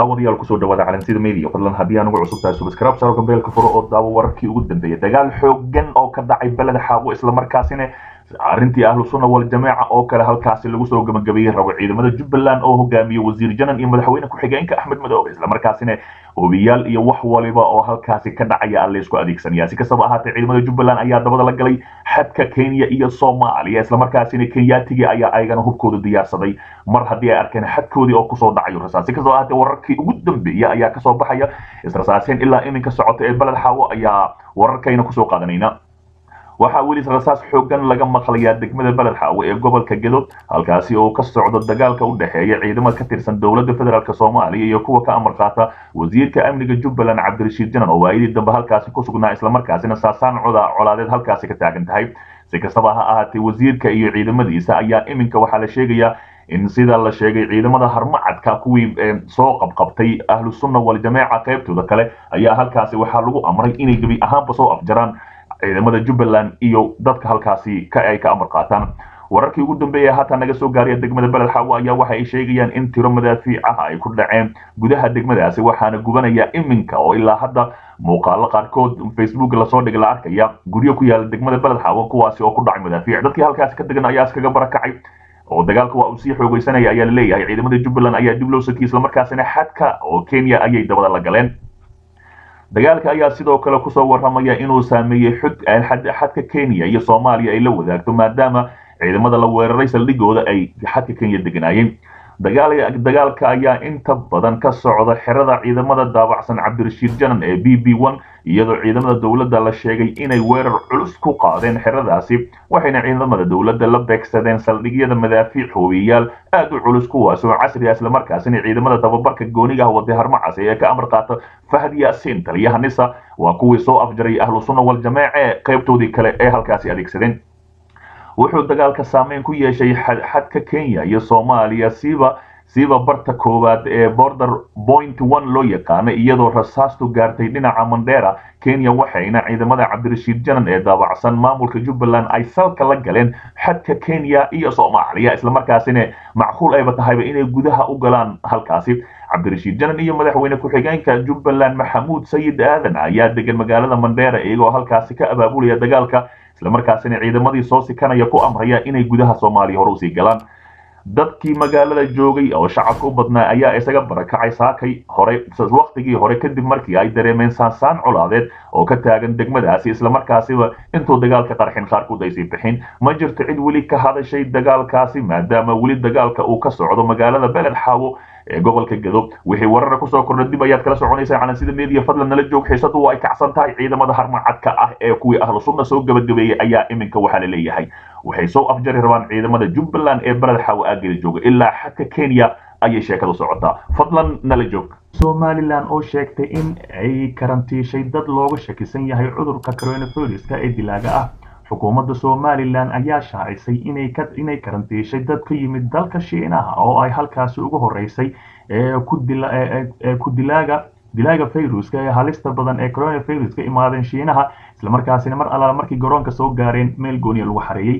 daawadayaal ku soo dhawaada calansida media fadlan haddii aan ugu cusub tahay subscribe saro gambeelka furo oo daawo wararkii ugu dambeeyay dagaal xoogan oo ka dhacay beled xaawo islamarkaasina arrintii ahlu sunna wal jamaaca oo kale halkaasi lagu soo gabagabeeyey rabo ciidamada jubbaland oo hogaamiyey wasiir janan iyo madaxweyne ku-xigeenka axmed madoobe islamarkaasina obiyaal iyo wax waliba oo halkaasi ka dhacaya aan laysku adeegsanaya si kastaba ahaatee ciidamada jubbaland ayaa dabada la galay xadka kenya iyo soomaaliya islamarkaasina kenyaatigii ayaa ayagana hubkooda diyaarsaday mar haddii ay arkeen xadkoodii oo ku soo dhacayo rasaas si kastaba ahaatee wararkii ugu dambeeya ayaa ka soo baxaya. Israsaaseen ilaa iminka socota ee beled xaawo ayaa wararkayna ku soo qaadanayna waxaa weli rasaas xoogan laga maqlayaa degmada beled xaawo ee gobolka gedo halkaasi oo ka socdo dagaalka u dhexeeya ciidamada ka tirsan dowladda federaalk soomaaliya iyo kuwa ka amar qaata wasiirka amniga jubbaland cabdirashiid janan oo waayadii dambe halkaasi ku sugnaa islamarkaasina saasaan coda colaadeed halkaasi ka taagan tahay. Si kastaba ha ahaatee wasiirka iyo ciidamadiisa ayaa iminka waxaa la sheegayaa in sida la sheegay ciidamada harmacadka kuwii soo qabqabtay ahlu sunna wal jamaaca qaybtooda kale ayaa halkaasi waxaa lagu amray inay gebi ahaanba soo afjaraan ciidamada jubbaland iyo dadka halkaasi ka ay ka amar qaataan. Wararkii ugu dambeeya haatan naga soo gaaraya degmada beled xaawo ayaa waxa ay sheegayaan in tiro madaafiic ah ay ku dhaceen gudaha degmadaasi waxaana gubanaya iminka oo ilaa hadda muuqaalo qaarkood facebook la soo dhigay la arkaya. Guryo ku yaalla degmada beled xaawo kuwaasi oo ku dhacay madaafiic dadkii halkaasi ka degan ayaa iskaga barakacay oo dagaalka waa uu sii xoogeysanaya ayaa la leeyahay ciidamada jubbaland ayaa dib loo sakiyey islamarkaasina xadka oo kenya ayay dabada la galeen dagaalka ayaa sidoo kale ku soo waramaya inuu saameeyey xadka kenya iyo soomaaliya ay la wadaagto maadaama ciidamada la weeraray saldhigooda ay xadka kenya deganaayeen dagaalka ayaa inta badan ka socda xerada ciidamada daabacsan cabdirashiid janan ee b b one iyadoo ciidamada dowladda la sheegay inay weerar culus ku qaadeen xeradaasi waxayna ciidamada dowladda la beegsadeen saldhigyada madaafiic hoobiyayaal aad u culus kuwaas oo casri ah islamarkaasina ciidamada tababarka gooniga ah waday harmacasi ee ka amar qaata fahad yaasiin taliyaha nisa waa kuwii soo afjaray ahlu sunna wal jamaace qaybtoodii kale ee halkaasi adeegsadeen wuxuu dagaalka saameyn ku yeeshay xadka kenya iyo soomaaliya. Siiba siiba barta koowaad ee border point one loo yaqaano iyadoo rasaastu gaartay dhinaca mandera kenya waxayna ciidamada cabdirashiid janan ee daabacsan maamulka jubbaland ay salka la galeen xadka kenya iyo soomaaliya islamarkaasina macquul ayba tahayba inay gudaha u galaan halkaasi. Cabdirashiid janan iyo madaxweyne ku-xigeenka jubbaland maxamuud sayid aadan ayaa degan magaalada mandera iyagoo halkaasi ka abaabulaya dagaalka islamarkaasina ciidamadii soo sikanaya ku amraya inay gudaha soomaaliya hore u sii galaan. Dadkii magaalada joogay oo shacabka u badnaa ayaa isaga barakacay saakay hore waktigii hore kadib markii ay dareemeen saansaan colaadeed oo ka taagan degmadaasi. Islamarkaasiba intuu dagaalka qarxin qaarkood ay sii bixin ma jirto cid weli ka hadashay dagaalkaasi maadaama weli dagaalka uu ka socdo magaalada beled xaawo gobolka gado wixii warara ku soo kordha dib ayaad kala soconaysaa calansida media fadlan nala joog xiisadu ay kacsan tahay ciidamada harmacadka ah ee kuwii ahlu sunna soo gabagabeeyey ayaa iminka waxaa la leeyahay. Waxay soo afjari rabaan ciidamada jubbaland ee beled xaawo aageeda jooga ilaa xadka kenya ayay sheekadu socotaa. Fadlan nala joog. Somalilan oo sheegtay in ay karantiishay dad looga shakisan yahay cudurka coronaviruska ee dilaaga ah xukuumadda somalilan ayaa shaacisay inay karantiishay dad ka yimid dalka shiinaha oo ay halkaasi ugu horeysay ee ku dilaaga dilaaga viruska ee halista badan ee coronavirus ka imaadeen shiinaha islamarkaasina mar allaala markii garoonka soo gaareen meel gooniya lagu xareeyey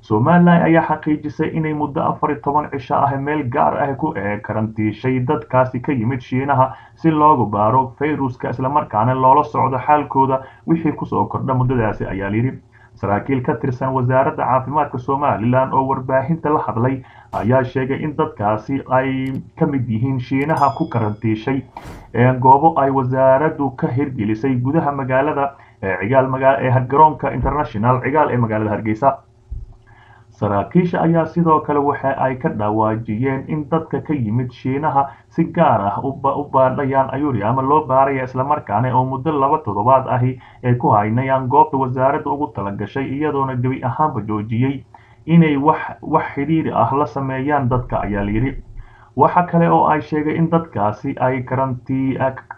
somalilan ayaa xaqiijisay inay muddo afar iyo toban cisho ah meel gaar ah ku karantiishay dadkaasi ka yimid shiinaha si loogu baaro viruska islamarkaana loola socdo xaalkooda wixii ku soo kordha muddadaasi ayaa layidhi saraakiil ka tirsan wasaaradda caafimaadka somalilan oo warbaahinta la hadlay ayaa sheegay in dadkaasi ay ka mid yihiin shiinaha ku karantiishay goobo ay wasaaraddu ka hirgelisay gudaha magaalada cigaal ee garoonka international cigaal ee magaalada hargeysa saraakiisha ayaa sidoo kale waxa ay ka dhawaajiyeen in dadka ka yimid shiinaha si gaar ah u baadhayaan ayuri ama loo baaraya islamarkaana oo muddo laba toddobaad ahi ay ku haynayaan goobta wasaaradda ugu talagashay iyadoona gebi ahaanba joojiyey. Inay wax xidhiiri ah la sameeyaan dadka ayaa layidhi waxa kale oo ay sheegay in dadkaasi ay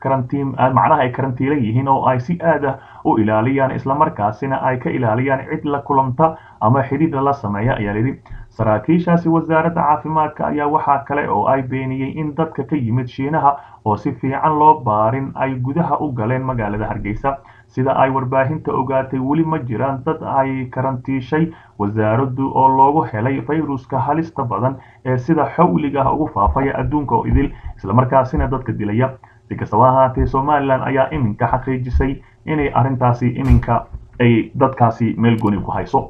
karantiin macnaha ay karantiila yihiin oo ay si aad ah u ilaaliyaan islamarkaasina ay ka ilaaliyaan cid la kulanta ama xidhiidha la sameeya ayaa layidhi saraakiishaasi wasaaradda caafimaadka ayaa waxaa kale oo ay beeniyey in dadka ka yimid shiinaha oo si fiican loo baarin ay gudaha u galeen magaalada hargeysa sida ay warbaahinta ogaatay weli ma jiraan dad ay karantiishay wasaaraddu oo loogu helay fayruska halista badan ee sida xawliga ah ugu faafaya adduunka oo idil islamarkaasina dadka dilaya. Si kastaba ahaatee somalilan ayaa iminka xaqiijisay inay arrintaasi iminka ay dadkaasi meel goni ku hayso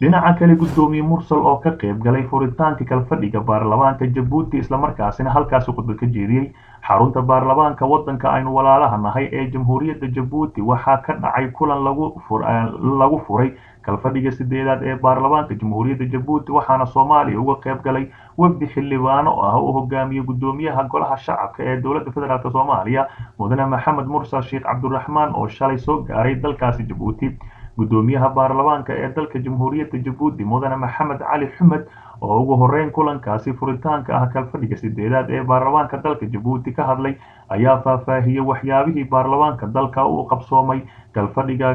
dhinaca kale guddoomiye mursal oo ka qayb galay furitaanka kalfadhiga baarlamaanka jabuuti islamarkaasina halkaasi khudbad ka jeediyey xarunta baarlamaanka waddanka aynu walaalaha nahay ee jamhuuriyadda jabuuti waxaa ka dhacay kulan lagu furay kalfadhiga sideedaad ee baarlamaanka jamhuuriyadda jabuuti waxaana soomaaliya uga qayb galay wafdi xildhibaano ah oo hogaamiye guddoomiyaha golaha shacabka ee dowladda federaalk soomaaliya mudane maxamed mursal sheekh cabdiraxmaan oo shalay soo gaaray dalkaasi jabuuti guddoomiyaha baarlamaanka ee dalka jamhuuriyadda jabuuti mudane maxamed cali xumed oo ugu horeyn kulankaasi furitaanka ah kalfadhiga sideedaad ee baarlamaanka dalka jabuuti ka hadlay ayaa faahfaahiyey waxyaabihii baarlamaanka dalka uu qabsoomay. Kalfadhiga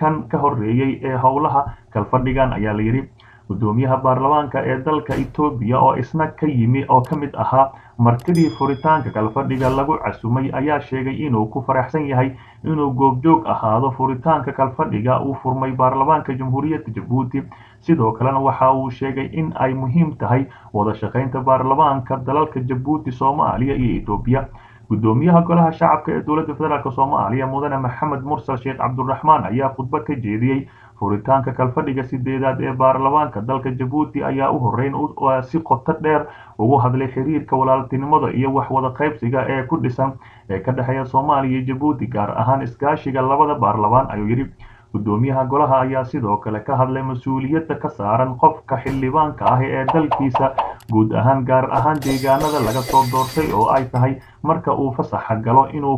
kan ka horeeyey ee howlaha kalfadhigan ayaa layidhi guddoomiyaha baarlamaanka ee dalka etoobiya oo isna ka yimi oo ka mid ahaa martidii furitaanka kalfadhiga lagu casumay ayaa sheegay inuu ku faraxsan yahay inuu goobjoog ahaado furitaanka kalfadhiga uu furmay baarlamaanka jamhuuriyadda jabuuti sidoo kalena waxa uu sheegay in ay muhiim tahay wada shaqaynta baarlamaanka dalalka jabuuti soomaaliya iyo etoobiya guddoomiyaha golaha shacabka ee dowladda federaalk soomaaliya mudane maxamed mursal sheekh cabdiraxmaan ayaa khudbad ka jeediyey furitaanka kalfadhiga sideedaad ee baarlamaanka dalka jabuuti ayaa u horeyn si qoto dheer ugu hadlay xiriirka walaaltinimada iyo wax wada qaybsiga ee ku dhisan ee ka dhexeeya soomaaliya iyo jabuuti gaar ahaan iskaashiga labada baarlamaan ayuu yidhi. Guddoomiyaha golaha ayaa sidoo kale ka hadlay mas'uuliyadda ka saaran qofka xildhibaanka ah ee dalkiisa guud ahaan gaar ahaan deegaanada laga soo doortay oo ay tahay marka uu fasaxa galo inuu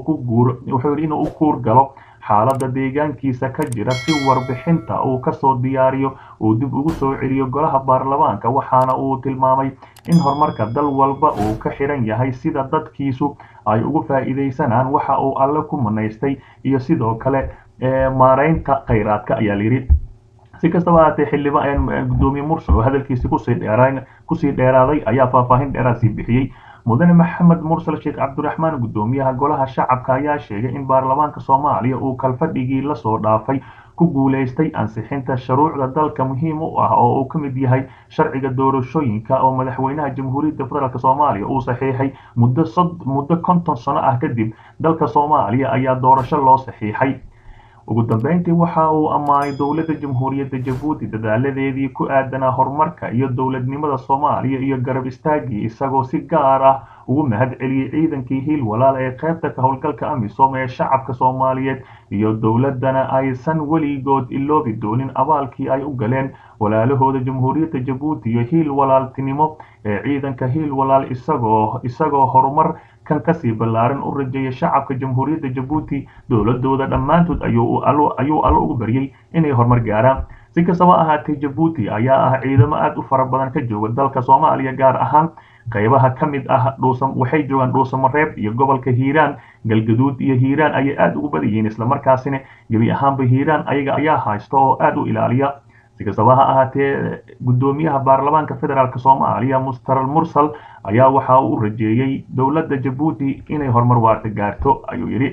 u kuur galo xaaladda deegaankiisa ka jira si warbixinta uu ka soo diyaariyo uu dib ugu soo celiyo golaha baarlamaanka waxaana uu tilmaamay in horumarka dal walba uu ka xiran yahay sida dadkiisu ay ugu faa'iidaysanaan waxa uu alle ku manaystay iyo sidoo kale maaraynta khayraadka ayaa layidhi si kastaba ahaatee xildhibaan guddoomiye mursal oo hadalkiisi ku sii ku sii dheeraaday ayaa faahfaahin dheeraad sii bixiyey mudane maxamed mursal sheekh cabdiraxmaan guddoomiyaha golaha shacabka ayaa sheegay in baarlamaanka soomaaliya uu kalfadhigii la soo dhaafay ku guulaystay ansixinta shuruucda dalka muhiim u ah oo uu ka mid yahay sharciga doorashooyinka oo madaxweynaha jamhuuriyadda federaalk soomaaliya uu saxiixay muddo muddo konton sano ah kadib dalka soomaaliya ayaa doorasho loo saxiixay ugu dambeyntii waxa uu ammaanay dowladda jamhuuriyadda jabuuti dadaaladeedii ku aadanaa horumarka iyo dowladnimada soomaaliya iyo garab istaagii isagoo si gaar ah ugu mahad celiyey ciidankii hiil walaal ee qaybta ka howlgalka amisom ee shacabka soomaaliyeed iyo dowladdana aysan weligood iloobi doonin abaalkii ay u galeen walaalahooda jamhuuriyadda jabuuti iyo hiil walaaltinimo ee ciidanka hiil walaal isagoo isagoo horumar kan ka sii ballaaran u rajeeya shacabka jamhuuriyadda jabuuti dowladooda dhammaantood ayuu allo ugu baryey inay horumar gaaraan. Si kastaba ahaatee jabuuti ayaa ah ciidamo aad u fara badan ka jooga dalka soomaaliya gaar ahaan qaybaha ka mid ah waxay joogaan dhuusamareeb iyo gobolka hiiraan. Galgaduud iyo hiiraan ayay aad ugu badan yihiin islamarkaasina gebi ahaanba hiiraan ayaga ayaa haysta oo aad u ilaaliya si kastaba ha ahaatee guddoomiyaha baarlamaanka federaalk soomaaliya mustaral mursal ayaa waxa u rajeeyey dowladda jabuuti inay horumar waarta gaarto ayuu yidhi